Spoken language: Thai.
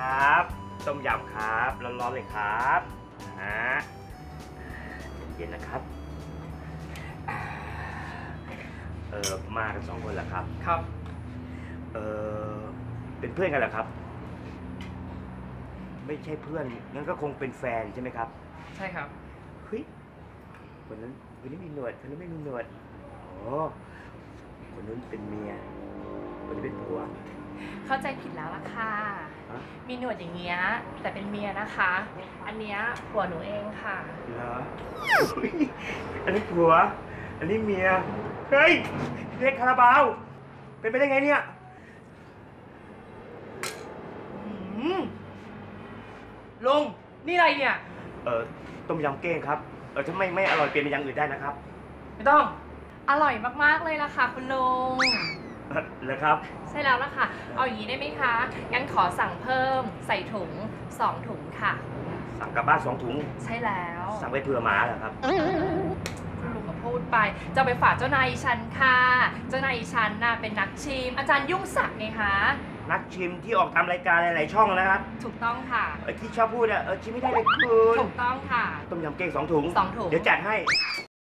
ครับต้มยำครับร้อนๆเลยครับฮะเย็นๆนะครับอ่าเออมากันสองคนเหรอครับครับเออเป็นเพื่อนกันเหรอครับ ไม่ใช่เพื่อนงั้นก็คงเป็นแฟนใช่ไหมครับ ใช่ครับเฮ้ยคนนั้นคนนี้มีหนวดคนนั้นไม่มีหนวดโอ้คนนู้นเป็นเมียคนนี้เป็นผัว เข้าใจผิดแล้วล่ะค่ะฮะมีหนวดอย่างเงี้ยแต่เป็นเมียนะคะ อันเนี้ยผัวหนูเองค่ะ เหรออุ๊ยอันนี้ผัว อันนี้เมีย เฮ้ยเรียกคาราบาว เป็นไปได้ไงเนี่ยอืมลุง นี่อะไรเนี่ย เออต้มยำเก้งครับ เออถ้าไม่ไม่อร่อยเปลี่ยนเป็นอย่างอื่นได้นะครับ ไม่ต้อง อร่อยมากๆเลยล่ะค่ะ คุณลุง เออเหรอครับ ใช่แล้วล่ะค่ะ เอาอย่างนี้ได้ไหมคะ งั้นขอสั่งเพิ่มใส่ถุงสองถุงค่ะ สั่งกลับบ้านสองถุง ใช่แล้ว สั่งไปเผื่อหมาเหรอครับคุณลุงก็พูดไป จะเอาไปฝากเจ้านายฉันค่ะ เจ้านายฉันน่ะเป็นนักชิม อาจารย์ยุ่งศักดิ์ไงคะ นักชิมที่ออกตามรายการหลาย ๆ ช่องนะครับ ถูกต้องค่ะเออที่ชอบพูดอะเออชิมไม่ได้เลยคุณ ถูกต้องค่ะ ต้มยำเก้งสองถุงสองถุง เดี๋ยวจัดให้